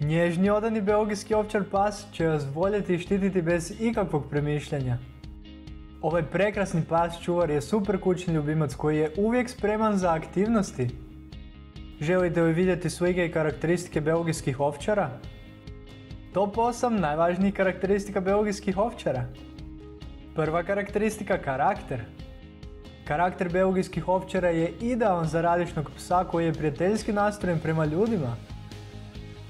Nježni odani belgijski ovčar pas će vas voljeti i štititi bez ikakvog premišljanja. Ovaj prekrasni pas čuvar je super kućni ljubimac koji je uvijek spreman za aktivnosti. Želite li vidjeti slike i karakteristike belgijskih ovčara? Top 8 najvažnijih karakteristika belgijskih ovčara. Prva karakteristika karakter. Karakter belgijskih ovčara je idealan za radišnog psa koji je prijateljski nastrojen prema ljudima.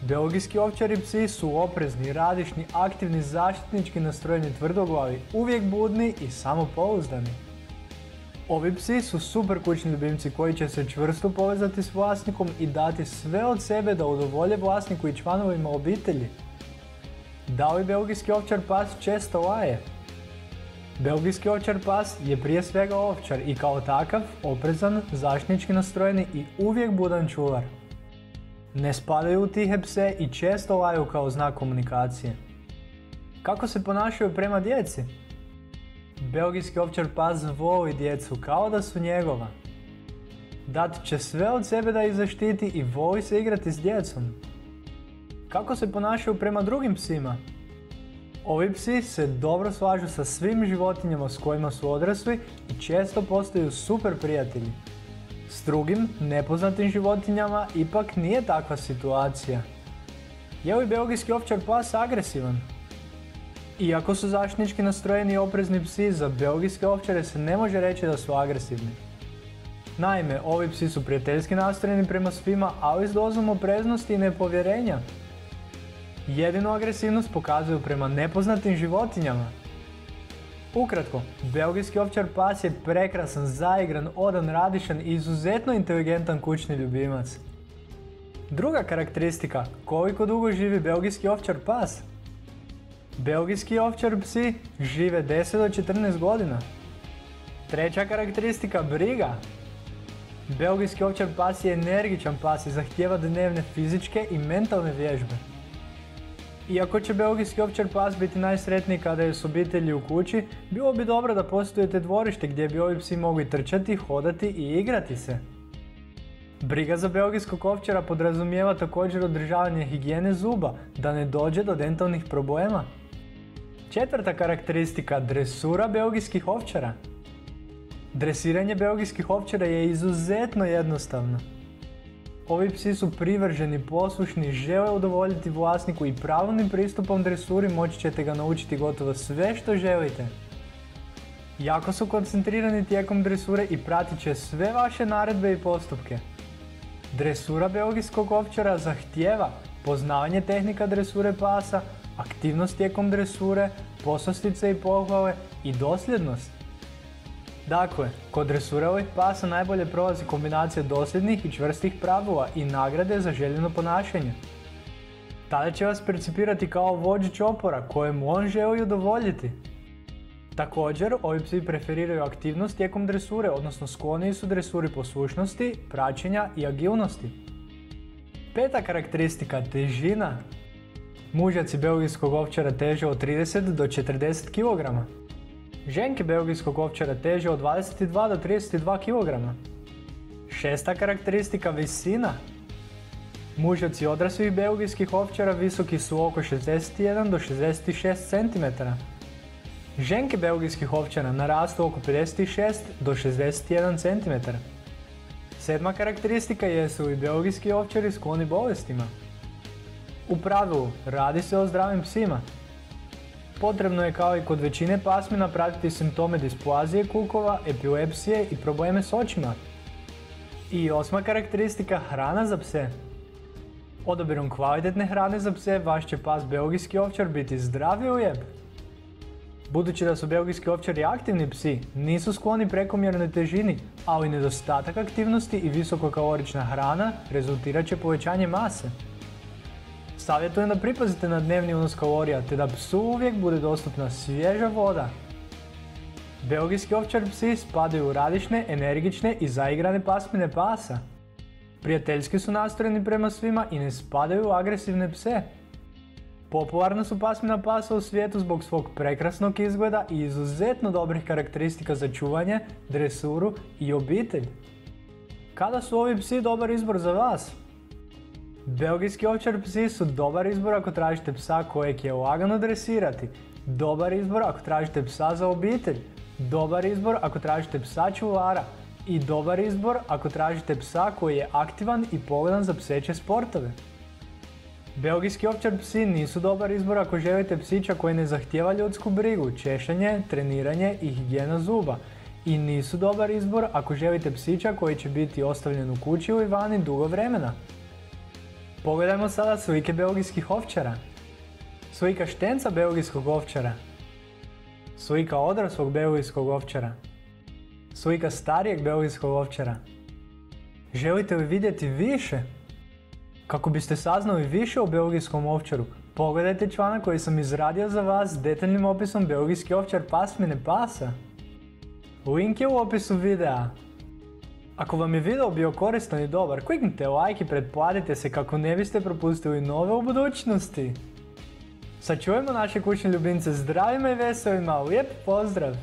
Belgijski ovčari psi su oprezni, radišni, aktivni, zaštitnički nastrojeni tvrdoglavi, uvijek budni i samopouzdani. Ovi psi su super kućni ljubimci koji će se čvrsto povezati s vlasnikom i dati sve od sebe da udovolje vlasniku i članovima obitelji. Da li belgijski ovčar pas često laje? Belgijski ovčar pas je prije svega ovčar i kao takav oprezan, zaštitnički nastrojeni i uvijek budan čuvar. Ne spadaju u tihe pse i često laju kao znak komunikacije. Kako se ponašaju prema djeci? Belgijski ovčar pas voli djecu kao da su njegova. Dat će sve od sebe da ih zaštiti i voli se igrati s djecom. Kako se ponašaju prema drugim psima? Ovi psi se dobro slažu sa svim životinjama s kojima su odrasli i često postaju super prijatelji. S drugim, nepoznatim životinjama ipak nije takva situacija. Je li belgijski ovčar pas agresivan? Iako su zaštitnički nastrojeni i oprezni psi, za belgijske ovčare se ne može reći da su agresivni. Naime, ovi psi su prijateljski nastrojeni prema svima, ali s dozom opreznosti i nepovjerenja. Jedinu agresivnost pokazuju prema nepoznatim životinjama. Ukratko, belgijski ovčar pas je prekrasan, zaigran, odan, radišan i izuzetno inteligentan kućni ljubimac. Druga karakteristika, koliko dugo živi belgijski ovčar pas? Belgijski ovčar psi žive 10 do 14 godina. Treća karakteristika, briga. Belgijski ovčar pas je energičan pas i zahtjeva dnevne fizičke i mentalne vježbe. Iako će belgijski ovčar pas biti najsretniji kada je s obitelji u kući, bilo bi dobro da postojete dvorište gdje bi ovi psi mogli trčati, hodati i igrati se. Briga za belgijskog ovčara podrazumijeva također održavanje higijene zuba, da ne dođe do dentalnih problema. Četvrta karakteristika dresura belgijskih ovčara. Dresiranje belgijskih ovčara je izuzetno jednostavno. Ovi psi su privrženi, poslušni, žele udovoljiti vlasniku i pravilnim pristupom dresuri moći ćete ga naučiti gotovo sve što želite. Jako su koncentrirani tijekom dresure i pratit će sve vaše naredbe i postupke. Dresura belgijskog ovčara zahtjeva poznavanje tehnika dresure pasa, aktivnost tijekom dresure, poslastice i pohvale i dosljednost. Dakle, kod dresure ovih pasa najbolje prolazi kombinacija dosljednih i čvrstih pravila i nagrade za željeno ponašanje. Tada će vas percipirati kao vođu čopora kojemu on želi udovoljiti. Također, ovi psi preferiraju aktivnost tijekom dresure, odnosno skloniji su dresuri poslušnosti, praćenja i agilnosti. Peta karakteristika, težina. Mužaci belgijskog ovčara teže od 30 do 40 kg. Ženke belgijskog ovčara teže od 22 do 32 kg. Šesta karakteristika visina. Mužaci odraslih belgijskih ovčara visoki su oko 61 do 66 cm. Ženke belgijskih ovčara narastu oko 56 do 61 cm. Sedma karakteristika jesu li belgijski ovčari skloni bolestima. U pravilu, radi se o zdravim psima, Potrebno je kao i kod većine pasmina pratiti simptome displazije kukova, epilepsije i probleme s očima. I osma karakteristika, hrana za pse. Odabirom kvalitetne hrane za pse, vaš će pas belgijski ovčar biti zdrav i lijep. Budući da su belgijski ovčari aktivni psi, nisu skloni prekomjernoj težini, ali nedostatak aktivnosti i visokokalorična hrana rezultirat će povećanje mase. Savjetujem da pripazite na dnevni unos kalorija te da psu uvijek bude dostupna svježa voda. Belgijski ovčar psi spadaju u radišne, energične i zaigrane pasmine pasa. Prijateljski su nastrojeni prema svima i ne spadaju u agresivne pse. Popularna su pasmina pasa u svijetu zbog svog prekrasnog izgleda i izuzetno dobrih karakteristika za čuvanje, dresuru i obitelj. Kada su ovi psi dobar izbor za vas? Belgijski ovčar psi su dobar izbor ako tražite psa kojeg je lagano dresirati. Dobar izbor ako tražite psa za obitelj. Dobar izbor ako tražite psa čuvara. I dobar izbor ako tražite psa koji je aktivan i pogodan za pseće sportove. Belgijski ovčar psi nisu dobar izbor ako želite psića koji ne zahtijeva ljudsku brigu, češanje, treniranje i higijena zuba. I nisu dobar izbor ako želite psića koji će biti ostavljen u kući ili vani dugo vremena. Pogledajmo sada slike belgijskih ovčara. Slika štenca belgijskog ovčara. Slika odraslog belgijskog ovčara. Slika starijeg belgijskog ovčara. Želite li vidjeti više? Kako biste saznali više o belgijskom ovčaru, pogledajte članak koji sam izradio za vas s detaljnim opisom belgijski ovčar pasmine pasa. Link je u opisu videa. Ako vam je video bio koristan i dobar, kliknite like i pretplatite se kako ne biste propustili nove u budućnosti. Sačuvajmo naše kućne ljubimce zdravima i veselima, lijep pozdrav!